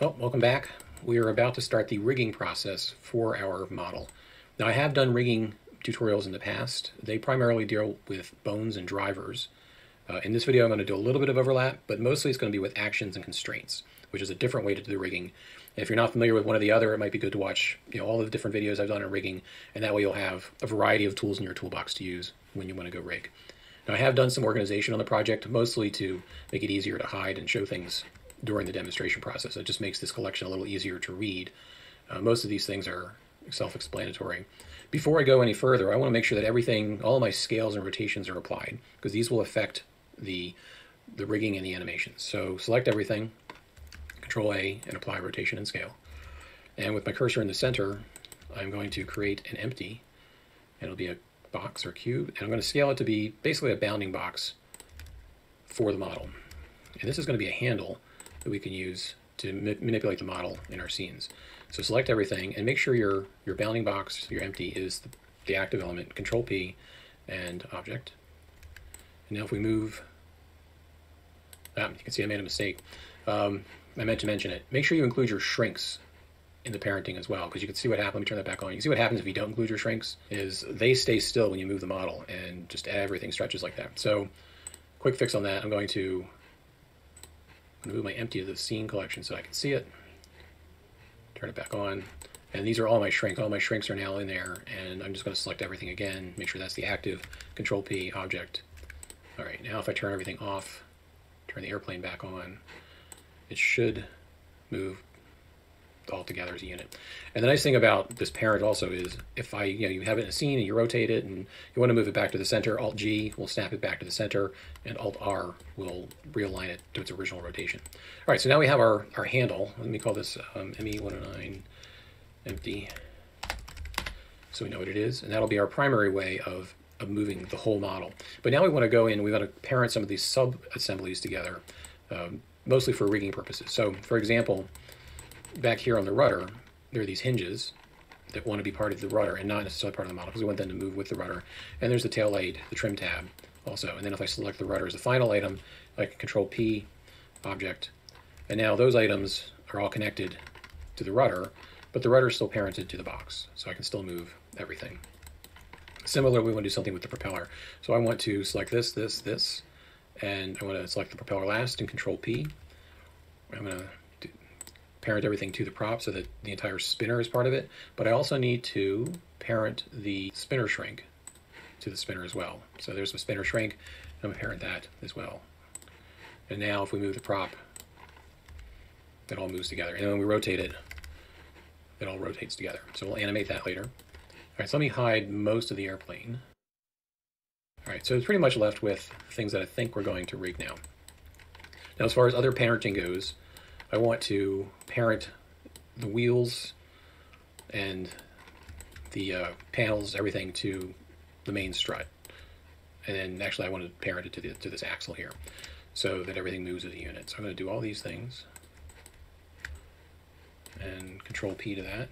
Well, welcome back. We are about to start the rigging process for our model. Now, I have done rigging tutorials in the past. They primarily deal with bones and drivers. Uh, in this video, I'm going to do a little bit of overlap, but mostly it's going to be with actions and constraints, which is a different way to do the rigging. If you're not familiar with one or the other, it might be good to watch you know, all the different videos I've done on rigging, and that way you'll have a variety of tools in your toolbox to use when you want to go rig. Now, I have done some organization on the project, mostly to make it easier to hide and show things during the demonstration process. It just makes this collection a little easier to read. Uh, most of these things are self-explanatory. Before I go any further, I want to make sure that everything, all my scales and rotations are applied, because these will affect the, the rigging and the animations. So select everything, Control A, and apply rotation and scale. And with my cursor in the center, I'm going to create an empty, and it'll be a box or cube, and I'm going to scale it to be basically a bounding box for the model. And this is going to be a handle that we can use to ma manipulate the model in our scenes. So select everything and make sure your, your bounding box, your empty, is the, the active element, Control P and Object. And now if we move, ah, you can see I made a mistake. Um, I meant to mention it. Make sure you include your shrinks in the parenting as well, because you can see what happens. Let me turn that back on. You can see what happens if you don't include your shrinks is they stay still when you move the model and just everything stretches like that. So quick fix on that. I'm going to move my empty to the scene collection so I can see it. Turn it back on. And these are all my shrinks. All my shrinks are now in there. And I'm just going to select everything again. Make sure that's the active Control P object. All right, now if I turn everything off, turn the airplane back on, it should move all together as a unit. And the nice thing about this parent also is if I, you know, you have it in a scene and you rotate it and you want to move it back to the center, Alt G will snap it back to the center and Alt R will realign it to its original rotation. All right, so now we have our, our handle. Let me call this um, ME109 empty so we know what it is. And that'll be our primary way of, of moving the whole model. But now we want to go in, we want to parent some of these sub-assemblies together, um, mostly for rigging purposes. So for example, back here on the rudder, there are these hinges that want to be part of the rudder and not necessarily part of the model because we want them to move with the rudder. And there's the tail aid, the trim tab also. And then if I select the rudder as the final item, I can control P object. And now those items are all connected to the rudder, but the rudder is still parented to the box. So I can still move everything. Similarly, we want to do something with the propeller. So I want to select this, this, this, and I want to select the propeller last and control P. I'm going to parent everything to the prop so that the entire spinner is part of it, but I also need to parent the spinner shrink to the spinner as well. So there's the spinner shrink, I'm gonna parent that as well. And now if we move the prop, it all moves together. And when we rotate it, it all rotates together. So we'll animate that later. All right, so let me hide most of the airplane. All right, so it's pretty much left with things that I think we're going to rig now. Now, as far as other parenting goes, I want to parent the wheels and the uh, panels, everything to the main strut. And then actually I want to parent it to, the, to this axle here so that everything moves as a unit. So I'm going to do all these things and control P to that.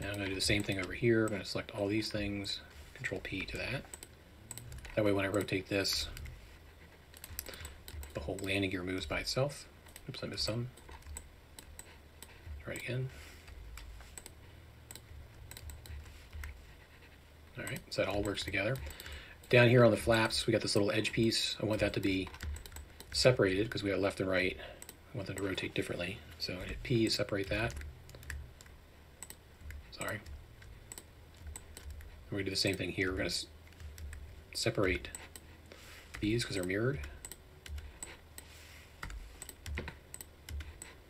And I'm going to do the same thing over here. I'm going to select all these things, control P to that. That way when I rotate this, the whole landing gear moves by itself. Oops, I missed some. Try it again. All right, so that all works together. Down here on the flaps, we got this little edge piece. I want that to be separated because we have left and right. I want them to rotate differently. So hit P, separate that. Sorry. We're to do the same thing here. We're to separate these because they're mirrored.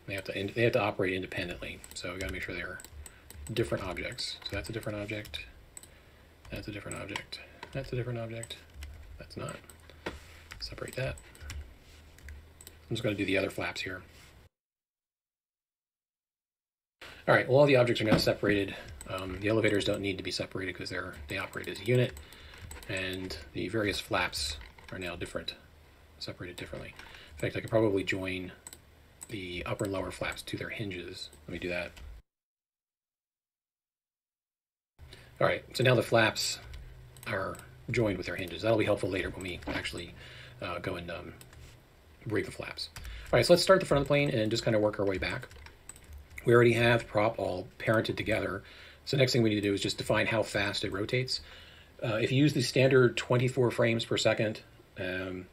They have to they have to operate independently, so we got to make sure they're different objects. So that's a different object. That's a different object. That's a different object. That's not. Separate that. I'm just going to do the other flaps here. All right, well, all the objects are now separated. Um, the elevators don't need to be separated because they're they operate as a unit, and the various flaps are now different, separated differently. In fact, I could probably join the upper and lower flaps to their hinges. Let me do that. All right, so now the flaps are joined with their hinges. That'll be helpful later when we actually uh, go and um, rig the flaps. All right, so let's start the front of the plane and just kind of work our way back. We already have prop all parented together. So next thing we need to do is just define how fast it rotates. Uh, if you use the standard 24 frames per second um,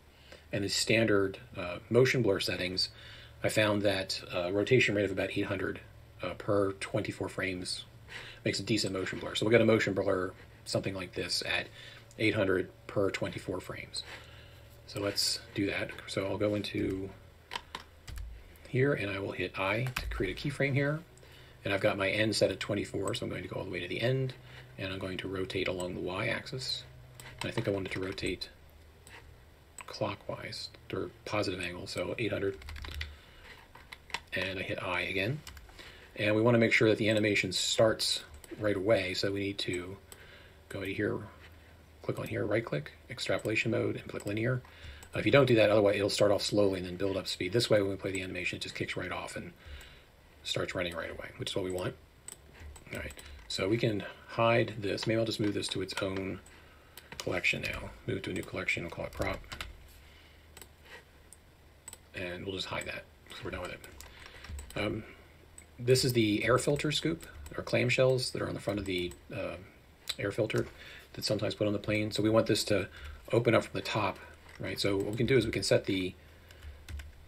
and the standard uh, motion blur settings, I found that uh, rotation rate of about 800 uh, per 24 frames makes a decent motion blur. So we'll get a motion blur something like this at 800 per 24 frames. So let's do that. So I'll go into here and I will hit I to create a keyframe here. And I've got my end set at 24, so I'm going to go all the way to the end and I'm going to rotate along the Y axis. And I think I wanted to rotate clockwise or positive angle, so 800. And I hit I again. And we want to make sure that the animation starts right away, so we need to go to here, click on here, right click, extrapolation mode, and click linear. Uh, if you don't do that, otherwise it'll start off slowly and then build up speed. This way, when we play the animation, it just kicks right off and starts running right away, which is what we want. All right, so we can hide this. Maybe I'll just move this to its own collection now. Move to a new collection, we'll call it prop. And we'll just hide that, because we're done with it. Um, this is the air filter scoop, or clamshells that are on the front of the uh, air filter that's sometimes put on the plane. So we want this to open up from the top, right? So what we can do is we can set the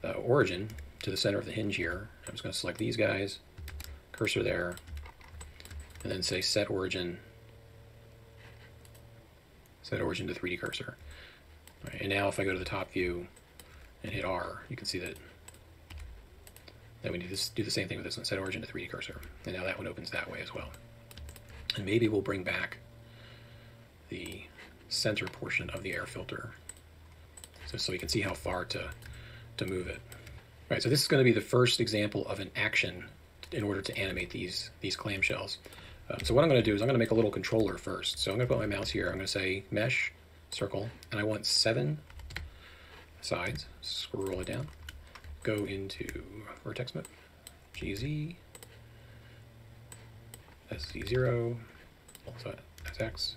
uh, origin to the center of the hinge here. I'm just going to select these guys, cursor there, and then say set origin, set origin to 3D cursor. Right, and now if I go to the top view and hit R, you can see that then we need to do the same thing with this one, set origin to 3D cursor. And now that one opens that way as well. And maybe we'll bring back the center portion of the air filter just so we can see how far to, to move it. All right, so this is going to be the first example of an action in order to animate these, these clamshells. Um, so what I'm going to do is I'm going to make a little controller first. So I'm going to put my mouse here. I'm going to say mesh, circle, and I want seven sides. Scroll it down. Go into vertex map, GZ, SZ0, also SX.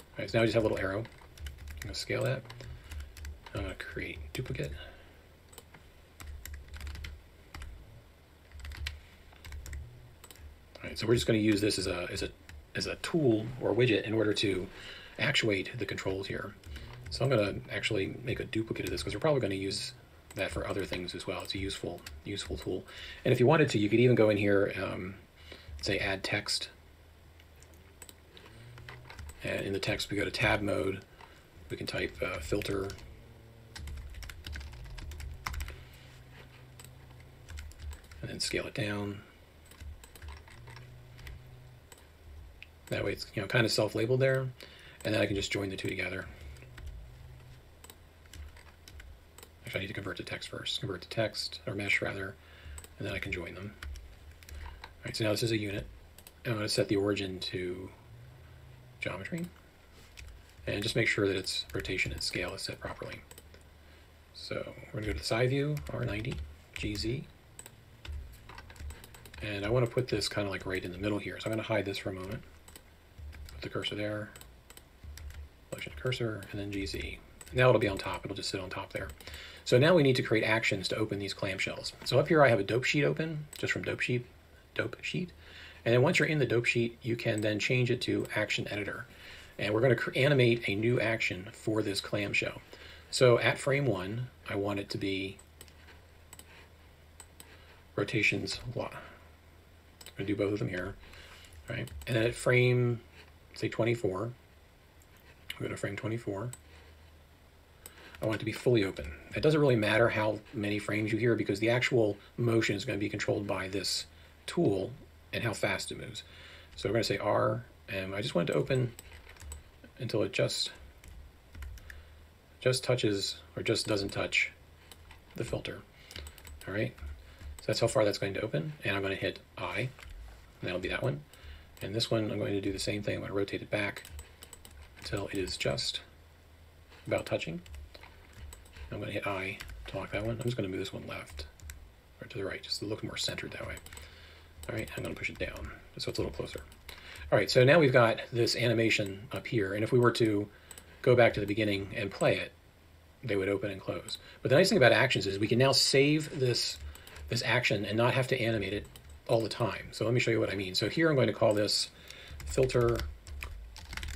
All right, so now I just have a little arrow. I'm going to scale that. I'm going to create duplicate. All right, so we're just going to use this as a, as a, as a tool or widget in order to actuate the controls here. So I'm going to actually make a duplicate of this because we're probably going to use that for other things as well. It's a useful, useful tool. And if you wanted to, you could even go in here, um, say add text. And in the text, we go to tab mode. We can type uh, filter. And then scale it down. That way it's you know kind of self-labeled there. And then I can just join the two together. Actually, I need to convert to text first. Convert to text, or mesh rather, and then I can join them. All right, so now this is a unit. I'm going to set the origin to geometry. And just make sure that its rotation and scale is set properly. So we're going to go to the side view, R90, GZ. And I want to put this kind of like right in the middle here. So I'm going to hide this for a moment. Put the cursor there. Selection cursor, and then GZ. Now it'll be on top. It'll just sit on top there. So now we need to create actions to open these clamshells. So up here I have a dope sheet open, just from dope sheet, dope sheet. And then once you're in the dope sheet, you can then change it to action editor. And we're going to animate a new action for this clamshell. So at frame one, I want it to be rotations. I'm going to do both of them here, right? And then at frame, say 24, we go to frame 24. I want it to be fully open. It doesn't really matter how many frames you hear because the actual motion is going to be controlled by this tool and how fast it moves. So we're going to say R, and I just want it to open until it just just touches or just doesn't touch the filter. All right, so that's how far that's going to open, and I'm going to hit I, and that'll be that one. And this one, I'm going to do the same thing. I'm going to rotate it back until it is just about touching. I'm going to hit I to lock that one. I'm just going to move this one left or to the right, just to look more centered that way. All right, I'm going to push it down so it's a little closer. All right, so now we've got this animation up here, and if we were to go back to the beginning and play it, they would open and close. But the nice thing about actions is we can now save this this action and not have to animate it all the time. So let me show you what I mean. So here I'm going to call this filter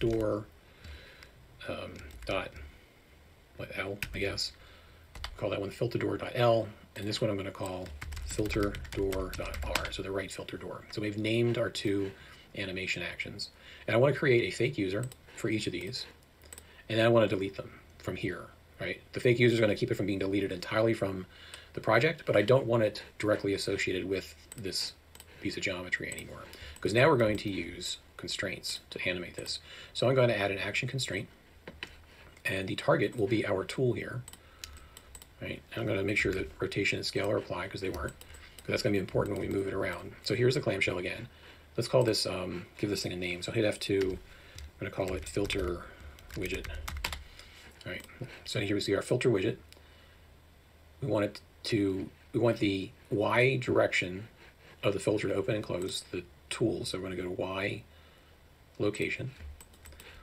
door um, dot what L, I guess. Call that one filter door L, and this one I'm going to call filter. So the right filter door. So we've named our two animation actions, and I want to create a fake user for each of these, and then I want to delete them from here. Right, the fake user is going to keep it from being deleted entirely from the project, but I don't want it directly associated with this piece of geometry anymore. Because now we're going to use constraints to animate this. So I'm going to add an action constraint, and the target will be our tool here. Right, I'm going to make sure that rotation and scale are applied because they weren't, because that's going to be important when we move it around. So here's the clamshell again. Let's call this, um, give this thing a name. So hit F2, I'm going to call it filter widget. All right, so here we see our filter widget. We want it to, we want the Y direction of the filter to open and close the tool. So we're going to go to Y location.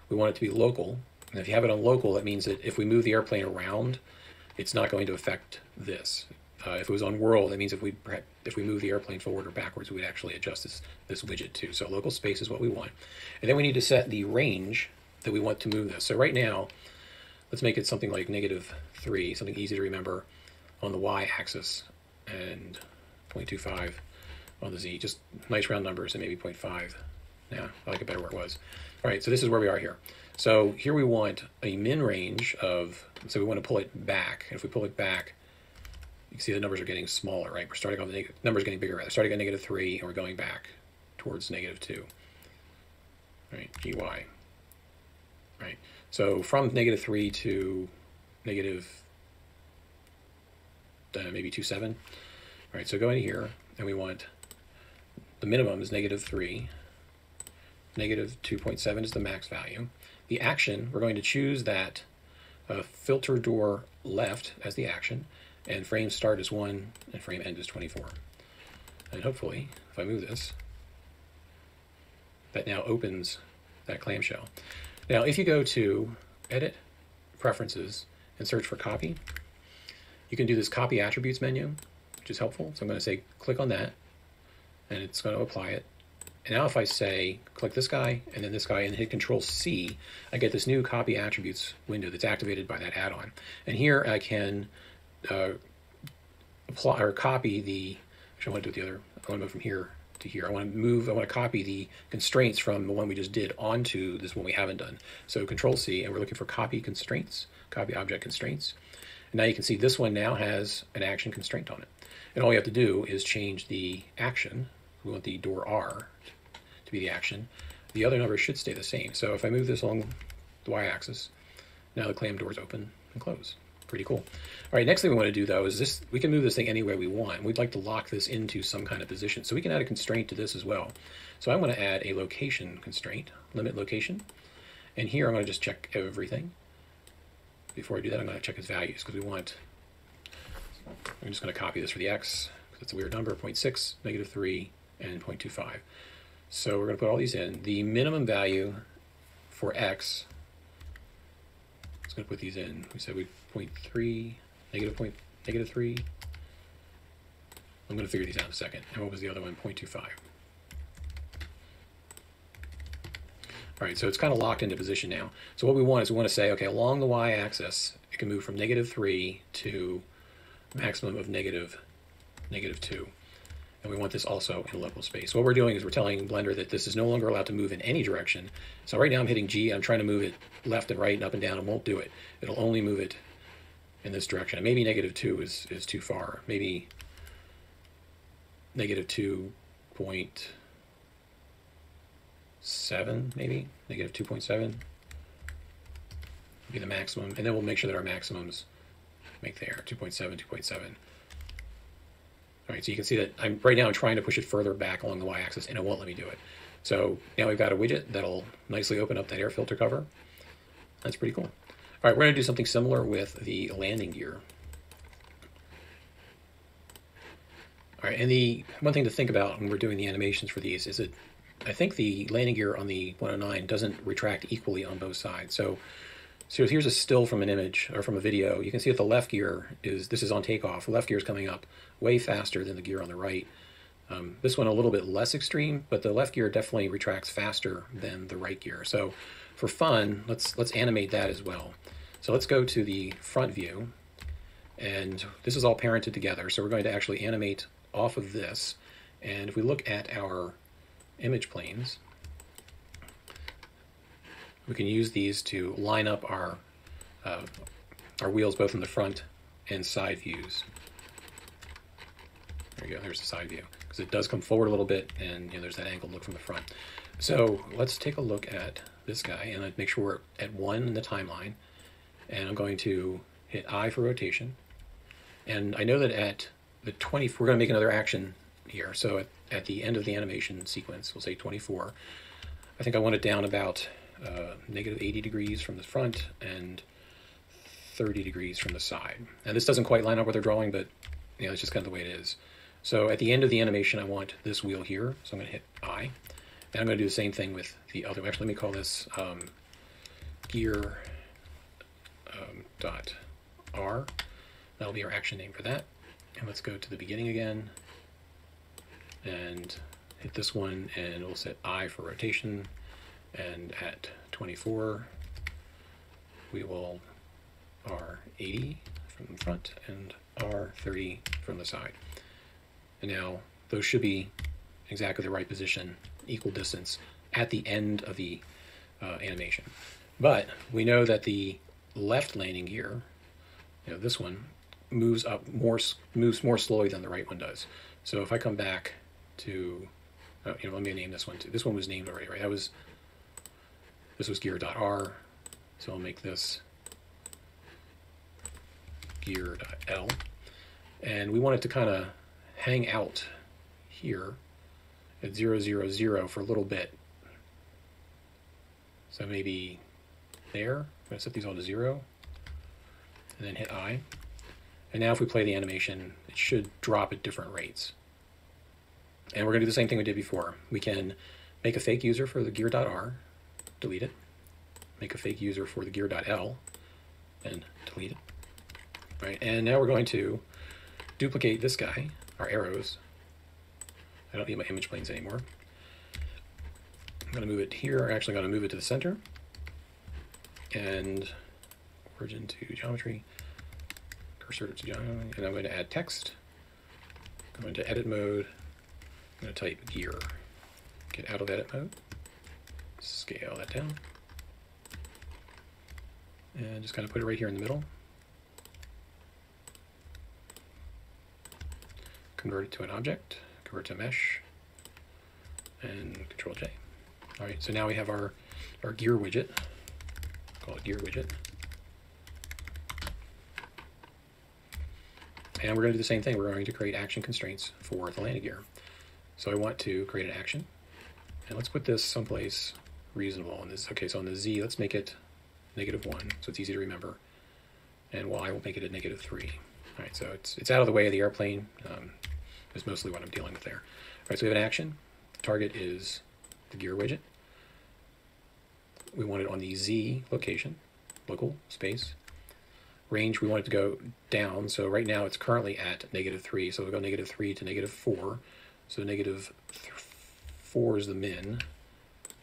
We want it to be local. And if you have it on local, that means that if we move the airplane around, it's not going to affect this. Uh, if it was on world, that means if we if we move the airplane forward or backwards, we would actually adjust this this widget too. So local space is what we want, and then we need to set the range that we want to move this. So right now, let's make it something like negative three, something easy to remember on the y-axis, and 0.25 on the z. Just nice round numbers and maybe 0.5. Yeah, I like it better where it was. All right, so this is where we are here. So here we want a min range of, so we want to pull it back. If we pull it back, you can see the numbers are getting smaller, right? We're starting on the numbers getting bigger. They're starting at negative 3, and we're going back towards negative 2. Right, gy. Right, so from negative 3 to negative, uh, maybe 2, 7. All right, so go in here, and we want the minimum is negative 3. Negative 2.7 is the max value. The action, we're going to choose that uh, filter door left as the action, and frame start is 1, and frame end is 24. And hopefully, if I move this, that now opens that clamshell. Now, if you go to Edit, Preferences, and search for Copy, you can do this Copy Attributes menu, which is helpful. So I'm going to say click on that, and it's going to apply it. And now if I say, click this guy and then this guy and hit Control C, I get this new copy attributes window that's activated by that add-on. And here I can uh, apply or copy the, actually I want to do it the other, I want to move from here to here. I want to move, I want to copy the constraints from the one we just did onto this one we haven't done. So Control C, and we're looking for copy constraints, copy object constraints. And now you can see this one now has an action constraint on it. And all you have to do is change the action we want the door R to be the action. The other number should stay the same. So if I move this along the y-axis, now the clam doors open and close. Pretty cool. All right, next thing we want to do though is this, we can move this thing any way we want. We'd like to lock this into some kind of position. So we can add a constraint to this as well. So I'm going to add a location constraint, limit location. And here I'm going to just check everything. Before I do that, I'm going to check its values because we want, I'm just going to copy this for the x, because it's a weird number, 0.6, negative 3, and 0.25. So we're going to put all these in. The minimum value for x, let's going to put these in. We said we 0.3, negative, point, negative 3. I'm going to figure these out in a second. And what was the other one? 0.25. All right, so it's kind of locked into position now. So what we want is we want to say, okay, along the y-axis, it can move from negative 3 to maximum of negative, negative 2 and we want this also in a local space. What we're doing is we're telling Blender that this is no longer allowed to move in any direction. So right now I'm hitting G, I'm trying to move it left and right and up and down, and won't do it. It'll only move it in this direction. And maybe negative 2 is, is too far. Maybe negative 2.7, maybe? Negative 2.7 be the maximum. And then we'll make sure that our maximums make there, 2.7, 2.7. All right, so you can see that I'm right now I'm trying to push it further back along the y-axis and it won't let me do it. So now we've got a widget that'll nicely open up that air filter cover. That's pretty cool. All right, we're going to do something similar with the landing gear. All right, and the one thing to think about when we're doing the animations for these is that I think the landing gear on the 109 doesn't retract equally on both sides. So So here's a still from an image or from a video. You can see that the left gear is, this is on takeoff. The left gear is coming up way faster than the gear on the right. Um, this one a little bit less extreme, but the left gear definitely retracts faster than the right gear. So for fun, let's let's animate that as well. So let's go to the front view, and this is all parented together. So we're going to actually animate off of this. And if we look at our image planes, we can use these to line up our uh, our wheels both in the front and side views. There you go, there's the side view. Because it does come forward a little bit and you know, there's that angled look from the front. So let's take a look at this guy and I'd make sure we're at one in the timeline. And I'm going to hit I for rotation. And I know that at the 20, we're going to make another action here. So at, at the end of the animation sequence, we'll say 24. I think I want it down about negative 80 degrees from the front and 30 degrees from the side. And this doesn't quite line up with our drawing, but you know, it's just kind of the way it is. So at the end of the animation, I want this wheel here. So I'm going to hit I. And I'm going to do the same thing with the other. Actually, let me call this um, gear um, dot R. That'll be our action name for that. And let's go to the beginning again and hit this one and we'll set I for rotation. And at 24, we will R80 from the front and R30 from the side. And now those should be exactly the right position, equal distance at the end of the uh, animation. But we know that the left landing gear, you know, this one moves up more moves more slowly than the right one does. So if I come back to, uh, you know, let me name this one too. This one was named already, right? That was this was gear.r, so I'll make this gear.l, and we want it to kind of hang out here at 0, 0, 0 for a little bit. So maybe there. I'm going to set these all to 0 and then hit I. And now if we play the animation, it should drop at different rates. And we're going to do the same thing we did before. We can make a fake user for the gear.r, delete it. Make a fake user for the gear.l, and delete it. Right, and now we're going to duplicate this guy our arrows. I don't need my image planes anymore. I'm going to move it here. I'm actually going to move it to the center. And origin to geometry. Cursor to geometry. And I'm going to add text. Go into edit mode. I'm going to type gear. Get out of edit mode. Scale that down. And just kind of put it right here in the middle. convert it to an object, convert to mesh, and Control J. All right, so now we have our, our gear widget, call it gear widget. And we're going to do the same thing. We're going to create action constraints for the landing gear. So I want to create an action. And let's put this someplace reasonable. And this, okay, so on the Z, let's make it negative 1, so it's easy to remember. And Y, we'll make it a negative 3. All right, so it's, it's out of the way of the airplane. Um, is mostly what I'm dealing with there. All right, so we have an action. Target is the gear widget. We want it on the Z location, local space. Range, we want it to go down. So right now it's currently at negative 3. So we'll go negative 3 to negative 4. So negative 4 is the min.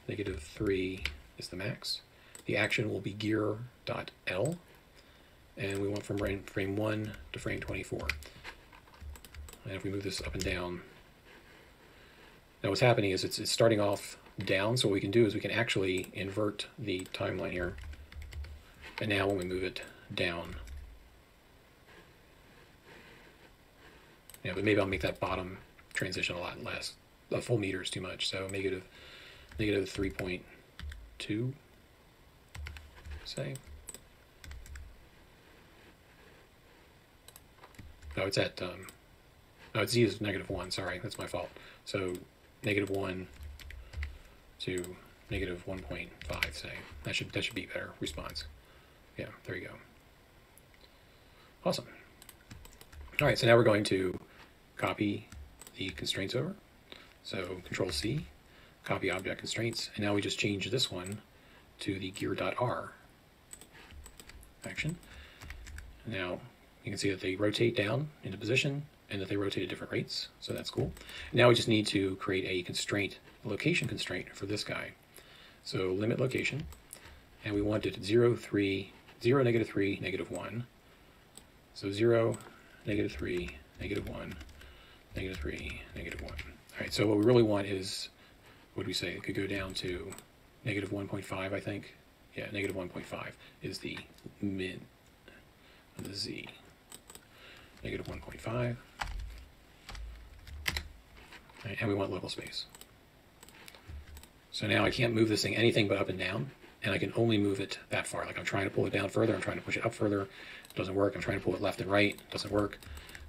Negative 3 is the max. The action will be gear.l. And we want from frame, frame 1 to frame 24. And if we move this up and down, now what's happening is it's, it's starting off down, so what we can do is we can actually invert the timeline here. And now when we move it down, yeah, but maybe I'll make that bottom transition a lot less. A full meter is too much, so negative, negative 3.2, say. No, it's at um, no, it's z is negative 1, sorry, that's my fault. So negative 1 to negative 1.5, say. That should, that should be better response. Yeah, there you go. Awesome. All right, so now we're going to copy the constraints over. So Control C, copy object constraints, and now we just change this one to the gear.r. action. Now you can see that they rotate down into position and that they rotate at different rates, so that's cool. Now we just need to create a constraint, a location constraint for this guy. So limit location, and we want it at 0, 3, 0, negative 3, negative 1. So 0, negative 3, negative 1, negative 3, negative 1. All right, so what we really want is, what do we say? It could go down to negative 1.5, I think. Yeah, negative 1.5 is the mid of the z. Negative 1.5. Right, and we want local space. So now I can't move this thing anything but up and down, and I can only move it that far. Like I'm trying to pull it down further, I'm trying to push it up further, it doesn't work. I'm trying to pull it left and right, it doesn't work.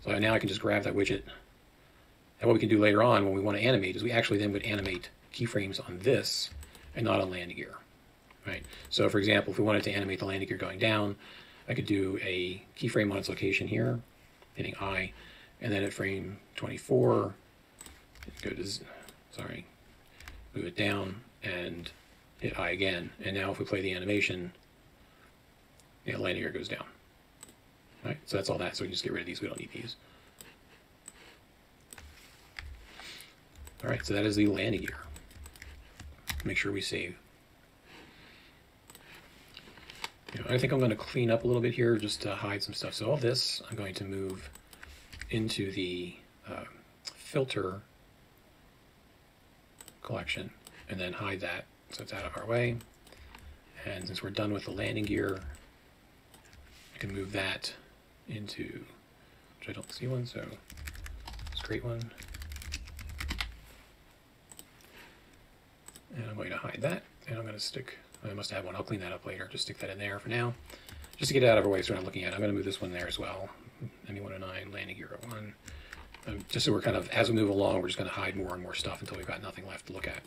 So now I can just grab that widget. And what we can do later on when we want to animate is we actually then would animate keyframes on this and not on landing gear. Right. So for example, if we wanted to animate the landing gear going down, I could do a keyframe on its location here, hitting I, and then at frame 24, go to, sorry, move it down and hit I again. And now if we play the animation, the yeah, landing gear goes down. All right, so that's all that. So we can just get rid of these. We don't need these. All right, so that is the landing gear. Make sure we save. I think I'm going to clean up a little bit here just to hide some stuff. So all this, I'm going to move into the uh, filter collection and then hide that so it's out of our way. And since we're done with the landing gear, I can move that into, which I don't see one, so let's create one. And I'm going to hide that, and I'm going to stick, I must have one, I'll clean that up later, just stick that in there for now. Just to get it out of our way so we're not looking at it, I'm going to move this one there as well. ME109, landing gear at 1. Um, just so we're kind of, as we move along, we're just going to hide more and more stuff until we've got nothing left to look at.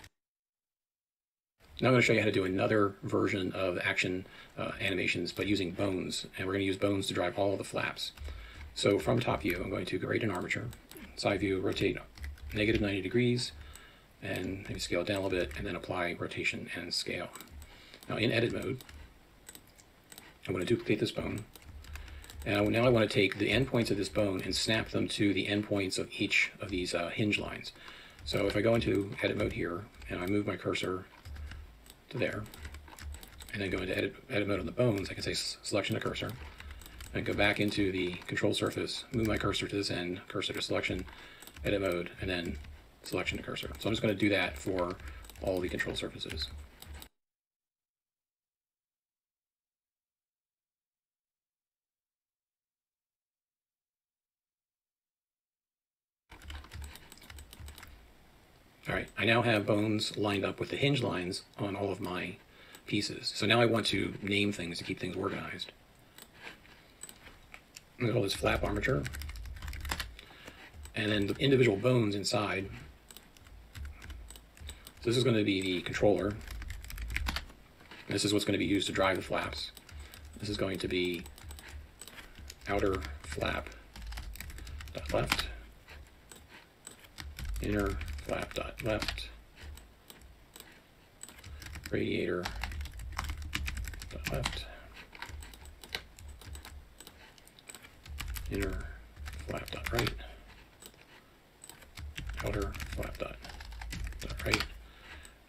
Now I'm going to show you how to do another version of action uh, animations, but using bones. And we're going to use bones to drive all of the flaps. So from top view, I'm going to create an armature. Side view, rotate negative 90 degrees, and maybe scale down a little bit, and then apply rotation and scale. Now in edit mode, I'm going to duplicate this bone. And now I want to take the endpoints of this bone and snap them to the endpoints of each of these uh, hinge lines. So if I go into edit mode here, and I move my cursor to there, and then go into edit, edit mode on the bones, I can say selection to cursor, and go back into the control surface, move my cursor to this end, cursor to selection, edit mode, and then selection to cursor. So I'm just going to do that for all the control surfaces. All right, I now have bones lined up with the hinge lines on all of my pieces. So now I want to name things to keep things organized. I'm going to call this flap armature. And then the individual bones inside. So this is going to be the controller. This is what's going to be used to drive the flaps. This is going to be outer flap dot left, inner flap dot left, radiator dot left, inner flap dot right, outer flap dot,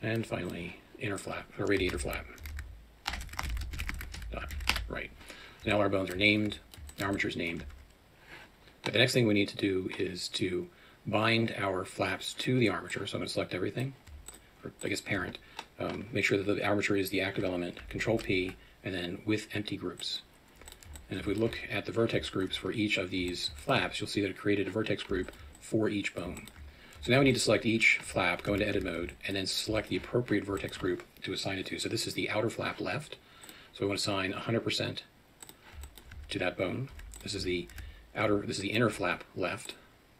and finally inner flap or radiator flap dot right. Now our bones are named, the armature is named. But the next thing we need to do is to bind our flaps to the armature. So I'm going to select everything, or I guess parent. Um, make sure that the armature is the active element, Control P, and then with empty groups. And if we look at the vertex groups for each of these flaps, you'll see that it created a vertex group for each bone. So now we need to select each flap, go into edit mode, and then select the appropriate vertex group to assign it to. So this is the outer flap left. So we want to assign 100% to that bone. This is the outer, this is the inner flap left.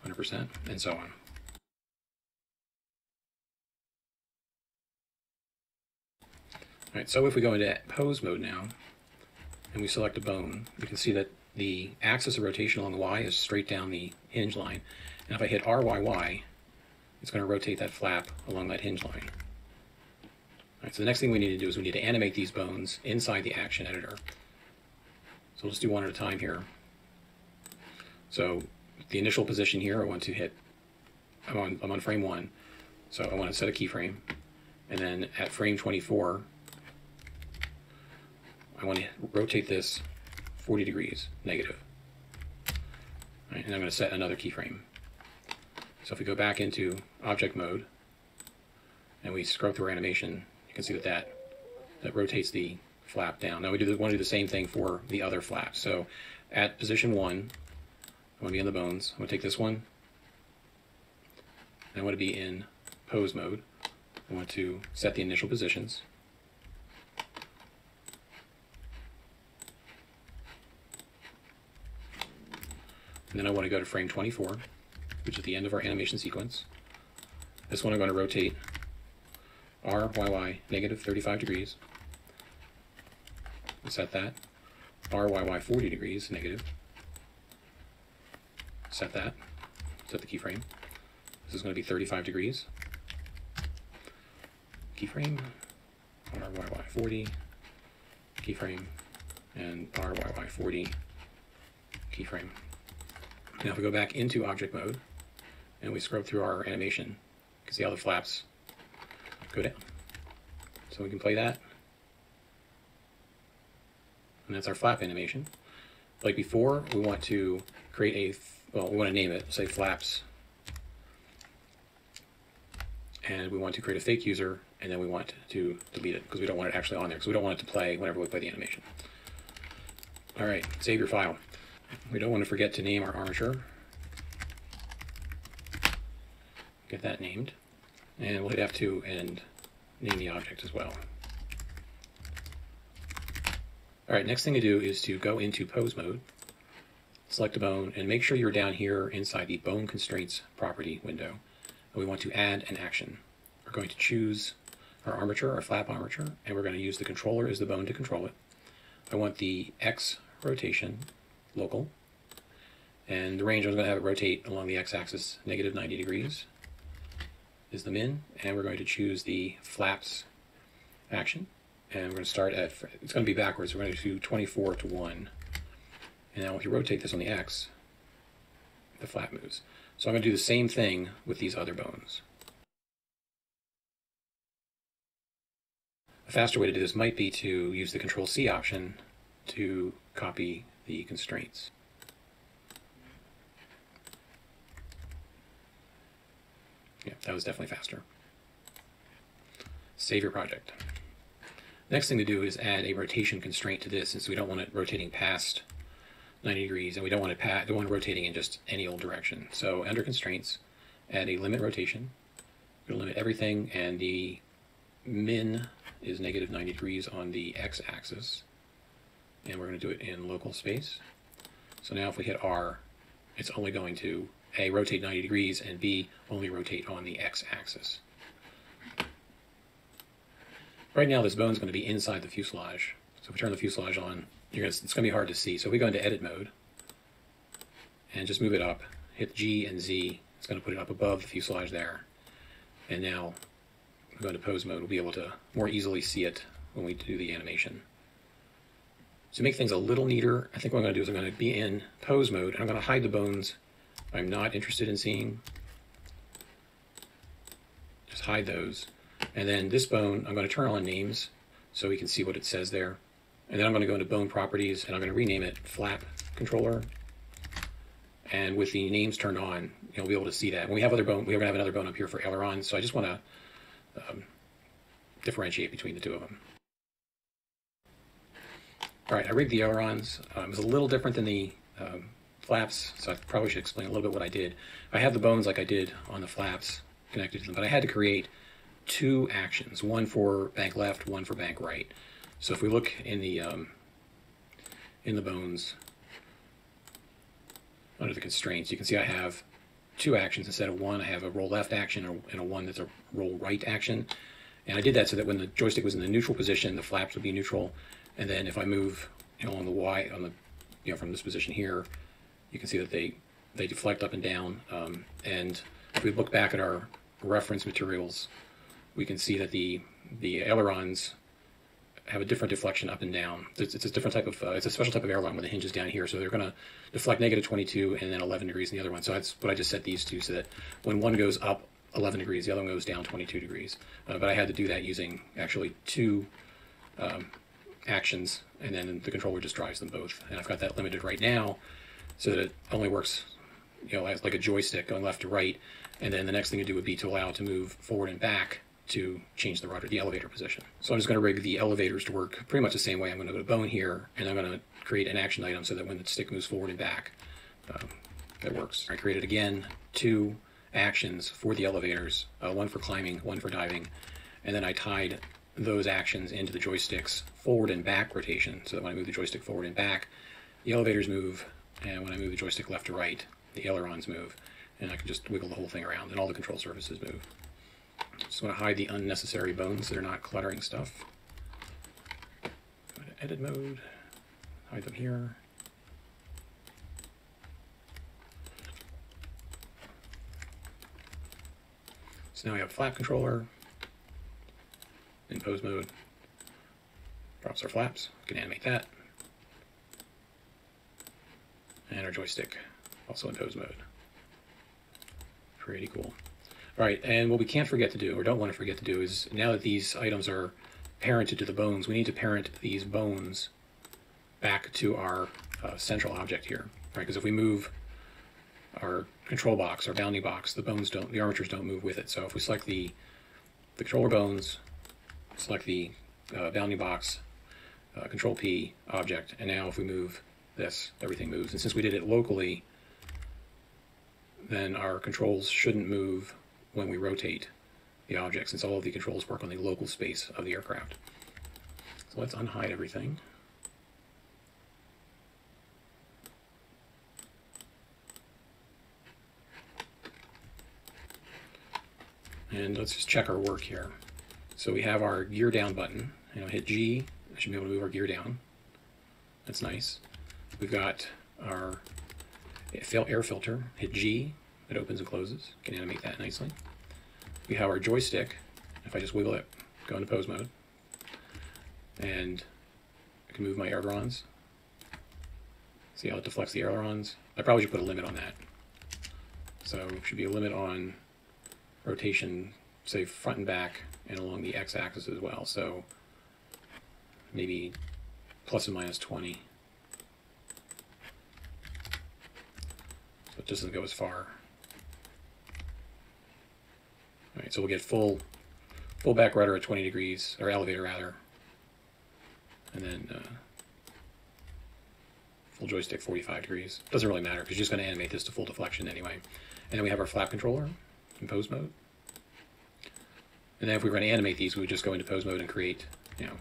100%, and so on. All right, so if we go into pose mode now, and we select a bone, you can see that the axis of rotation along the Y is straight down the hinge line. And if I hit RYY, it's going to rotate that flap along that hinge line. All right, so the next thing we need to do is we need to animate these bones inside the action editor. So just do one at a time here. So the initial position here, I want to hit, I'm on, I'm on frame one. So I want to set a keyframe. And then at frame 24, I want to rotate this 40 degrees, negative. Right, and I'm going to set another keyframe. So if we go back into object mode and we scrub through our animation, you can see that that, that rotates the flap down. Now we do the, want to do the same thing for the other flaps. So at position one, I want to be in the bones. I want to take this one. I want to be in pose mode. I want to set the initial positions. And then I want to go to frame 24, which is the end of our animation sequence. This one I'm going to rotate R, Y, Y, negative 35 degrees. Set that. R, Y, Y, 40 degrees, negative. Set that. Set the keyframe. This is going to be 35 degrees. Keyframe. R, Y, Y, 40. Keyframe. And R, Y, Y, 40. Keyframe. Now if we go back into object mode and we scrub through our animation, you can see how the flaps go down. So we can play that. And that's our flap animation. Like before, we want to create a, well, we want to name it, say flaps. And we want to create a fake user, and then we want to delete it because we don't want it actually on there, because we don't want it to play whenever we play the animation. All right, save your file. We don't want to forget to name our armature. Get that named. And we'll hit F2 and name the object as well. All right, next thing to do is to go into pose mode, select a bone, and make sure you're down here inside the bone constraints property window. And we want to add an action. We're going to choose our armature, our flap armature, and we're going to use the controller as the bone to control it. I want the X rotation local. And the range I'm going to have it rotate along the x-axis negative 90 degrees is the min. And we're going to choose the flaps action. And we're going to start at, it's going to be backwards. We're going to do 24 to 1. And now if you rotate this on the x, the flap moves. So I'm going to do the same thing with these other bones. A faster way to do this might be to use the Control C option to copy the constraints. Yeah, that was definitely faster. Save your project. Next thing to do is add a rotation constraint to this since we don't want it rotating past 90 degrees and we don't want it pa don't want it rotating in just any old direction. So under constraints, add a limit rotation. We're to limit everything and the min is negative 90 degrees on the x-axis and we're going to do it in local space. So now if we hit R, it's only going to A, rotate 90 degrees, and B, only rotate on the x-axis. Right now this bone is going to be inside the fuselage. So if we turn the fuselage on, gonna, it's going to be hard to see. So if we go into edit mode and just move it up, hit G and Z, it's going to put it up above the fuselage there. And now we go into pose mode, we'll be able to more easily see it when we do the animation. To make things a little neater, I think what I'm going to do is I'm going to be in pose mode, and I'm going to hide the bones I'm not interested in seeing. Just hide those. And then this bone, I'm going to turn on names so we can see what it says there. And then I'm going to go into bone properties, and I'm going to rename it flap controller. And with the names turned on, you'll be able to see that. We have other bone, we're going to have another bone up here for ailerons, so I just want to um, differentiate between the two of them. All right, I rigged the ailerons. Um, it was a little different than the um, flaps, so I probably should explain a little bit what I did. I have the bones like I did on the flaps connected to them, but I had to create two actions, one for bank left, one for bank right. So if we look in the um, in the bones under the constraints, you can see I have two actions instead of one. I have a roll left action and a one that's a roll right action. And I did that so that when the joystick was in the neutral position, the flaps would be neutral, and then if I move, you know, on the Y, on the, you know, from this position here, you can see that they, they deflect up and down. Um, and if we look back at our reference materials, we can see that the, the ailerons have a different deflection up and down. It's, it's a different type of, uh, it's a special type of aileron with the hinges down here. So they're going to deflect negative 22 and then 11 degrees in the other one. So that's what I just set these two so that when one goes up 11 degrees, the other one goes down 22 degrees. Uh, but I had to do that using actually two um, actions and then the controller just drives them both. And I've got that limited right now so that it only works, you know, like a joystick going left to right. And then the next thing to do would be to allow it to move forward and back to change the rudder, the elevator position. So I'm just going to rig the elevators to work pretty much the same way. I'm going to go to bone here, and I'm going to create an action item so that when the stick moves forward and back, um, that works. I created again two actions for the elevators, uh, one for climbing, one for diving, and then I tied those actions into the joystick's forward and back rotation so that when I move the joystick forward and back, the elevators move, and when I move the joystick left to right, the ailerons move, and I can just wiggle the whole thing around, and all the control surfaces move. Just want to hide the unnecessary bones that are not cluttering stuff. Go to edit mode, hide them here. So now we have flap controller in pose mode. Drops our flaps, we can animate that. And our joystick, also in pose mode. Pretty cool. All right, and what we can't forget to do, or don't want to forget to do, is now that these items are parented to the bones, we need to parent these bones back to our uh, central object here, right? Because if we move our control box, our bounding box, the bones don't, the armatures don't move with it. So if we select the, the controller bones, select the uh, bounding box, uh, control P object, and now if we move this, everything moves. And since we did it locally, then our controls shouldn't move when we rotate the object, since all of the controls work on the local space of the aircraft. So let's unhide everything. And let's just check our work here. So we have our gear down button. You know, hit G, I should be able to move our gear down. That's nice. We've got our air filter. Hit G, it opens and closes. Can animate that nicely. We have our joystick. If I just wiggle it, go into pose mode. And I can move my ailerons. See how it deflects the ailerons? I probably should put a limit on that. So should be a limit on rotation, say front and back, and along the x-axis as well. So maybe plus and minus 20. So it doesn't go as far. All right, so we'll get full full back rudder at 20 degrees, or elevator rather, and then uh, full joystick 45 degrees. Doesn't really matter because you're just going to animate this to full deflection anyway. And then we have our flap controller in pose mode. And then if we were going to animate these, we would just go into pose mode and create, you know,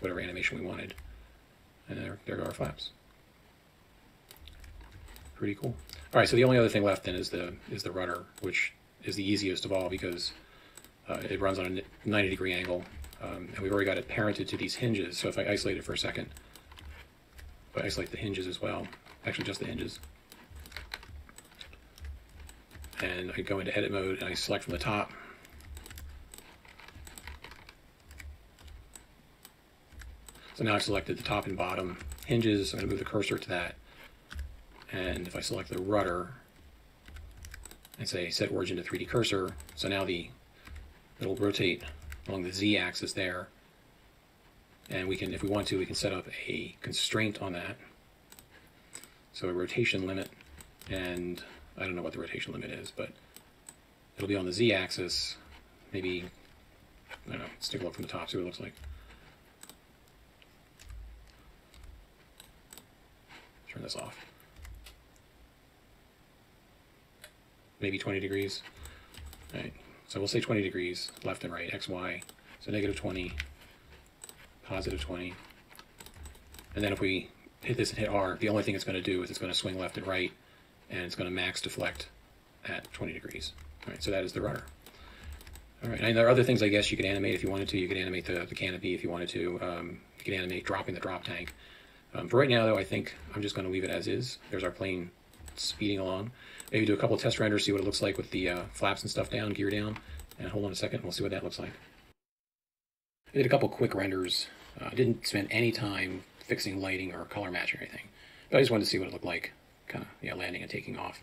whatever animation we wanted. And there, there go our flaps. Pretty cool. All right, so the only other thing left then is the is the rudder, which is the easiest of all because uh, it runs on a 90 degree angle, um, and we've already got it parented to these hinges. So if I isolate it for a second, if I isolate the hinges as well, actually just the hinges, and I go into edit mode and I select from the top. So now I've selected the top and bottom hinges. I'm going to move the cursor to that. And if I select the rudder and say set origin to 3D cursor, so now the it'll rotate along the Z axis there. And we can, if we want to, we can set up a constraint on that. So a rotation limit and I don't know what the rotation limit is, but it'll be on the z-axis. Maybe, I don't know, let's take a look from the top, see what it looks like. Turn this off. Maybe 20 degrees. All right, so we'll say 20 degrees, left and right, x, y. So negative 20, positive 20. And then if we hit this and hit R, the only thing it's going to do is it's going to swing left and right and it's going to max deflect at 20 degrees. All right, so that is the rudder. All right, and there are other things I guess you could animate if you wanted to. You could animate the, the canopy if you wanted to. Um, you could animate dropping the drop tank. Um, for right now, though, I think I'm just going to leave it as is. There's our plane speeding along. Maybe do a couple of test renders, see what it looks like with the uh, flaps and stuff down, gear down. And hold on a second, we'll see what that looks like. I did a couple quick renders Uh, I didn't spend any time fixing lighting or color matching or anything, but I just wanted to see what it looked like, kind of yeah, landing and taking off.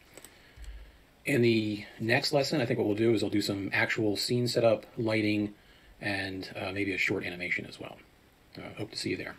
In the next lesson, I think what we'll do is I'll do some actual scene setup, lighting, and uh, maybe a short animation as well. Uh, hope to see you there.